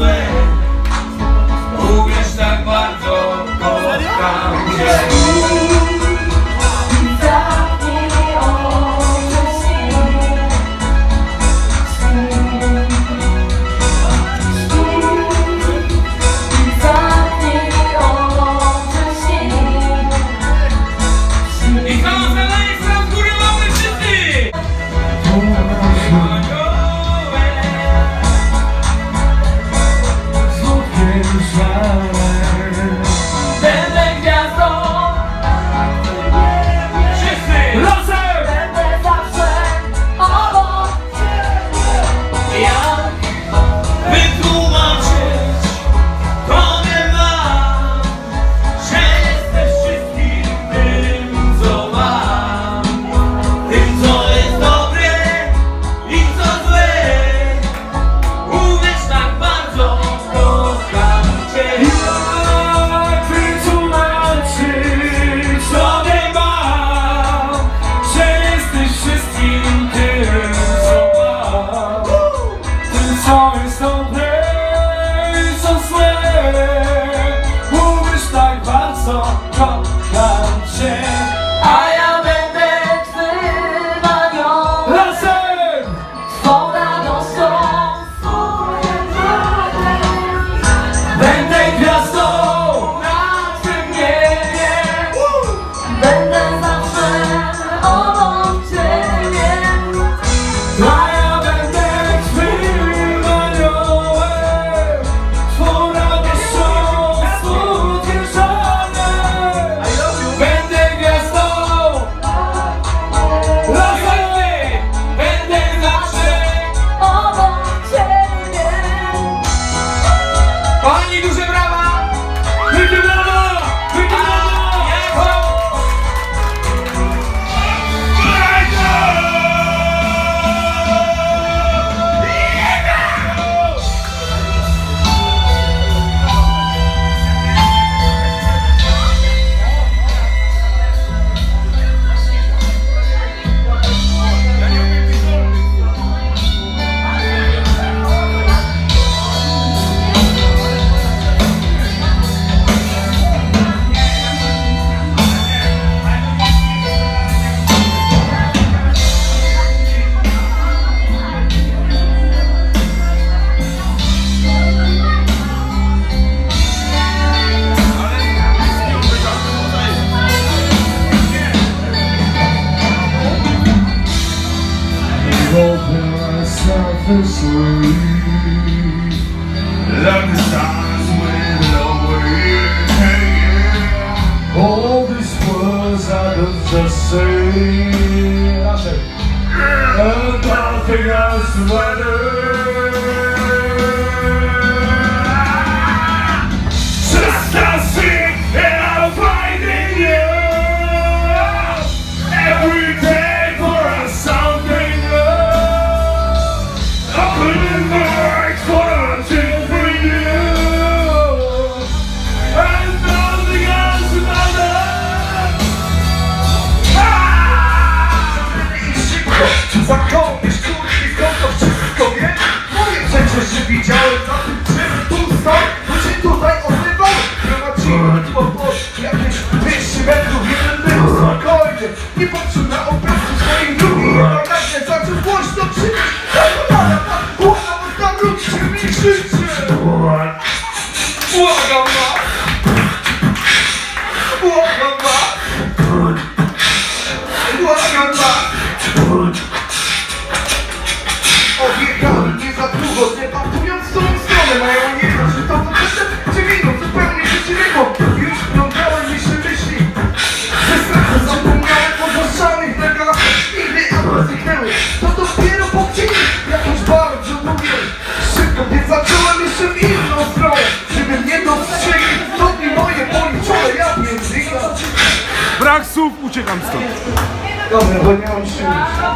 złe. Uwierz tak bardzo kocham Cię. open myself and selfishly Like the stars went away All these words I could just say. I say And nothing else matters jeszcze w inną stronę, żeby mnie dostrzegli, to nie moje policzone, ja między Brak słów, uciekam stąd. Dobra, bo nie mam szczęścia.